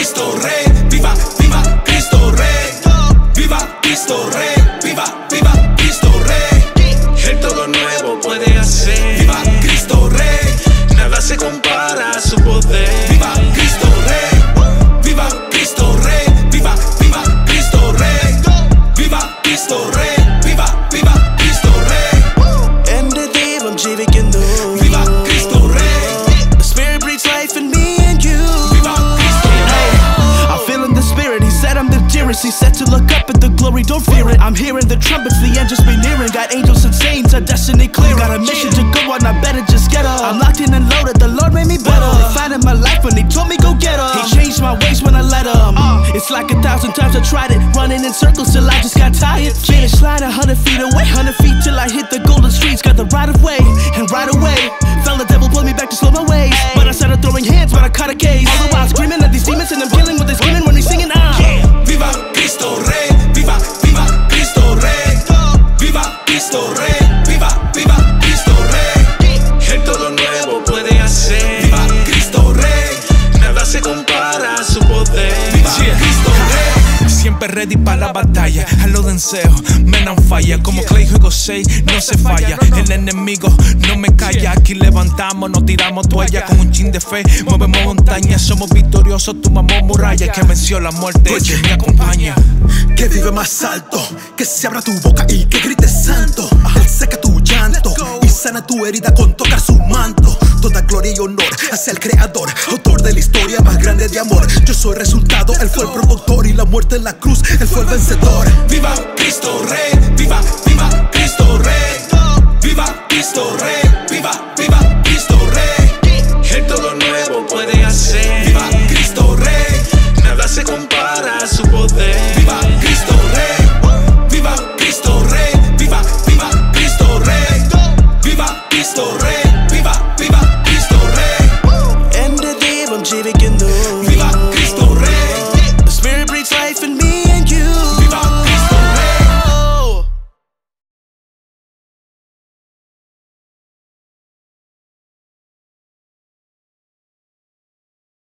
Cristo Rey, viva, viva Cristo Rey, viva Cristo Rey, viva, viva Cristo Rey. Él todo nuevo puede hacer, viva Cristo Rey, nada se compara a su poder. Viva Cristo Rey, viva Cristo Rey, viva, viva Cristo Rey, viva Cristo Rey, viva, viva Cristo Rey. En de viva. He said to look up at the glory, don't fear it. I'm hearing the trumpets, the angels be nearing. Got angels and saints, a destiny clear Got a mission to go on, I better just get up. I'm locked in and loaded, the Lord made me better. They find my life when he told me go get up He changed my ways when I let him uh. It's like a thousand times I tried it. Running in circles till I just got tired. Finish line a hundred feet away. Hundred feet till I hit the golden streets. Got the right of way, Cristo Rey, viva, viva Cristo Rey, Él todo nuevo puede hacer. viva Cristo Rey, Nada se compara a su poder. viva Cristo Rey, Siempre ready para la batalla, a lo de enseo, menan falla. Como Clay juego 6, no se falla. El enemigo no me calla. Aquí levantamos, nos tiramos toalla con un chin de fe. Movemos montañas, somos victoriosos. Tumamos murallas que venció la muerte. Me acompaña. Que vive más alto, que se abra tu boca y que grites santo. Él seca tu llanto y sana tu herida con tocar su manto. Toda gloria y honor hacia el creador, autor de la historia más grande de amor. Yo soy resultado, él fue el productor y la muerte en la cruz, él fue el vencedor. viva Cristo Rey, viva, viva Cristo Rey, viva Cristo Rey,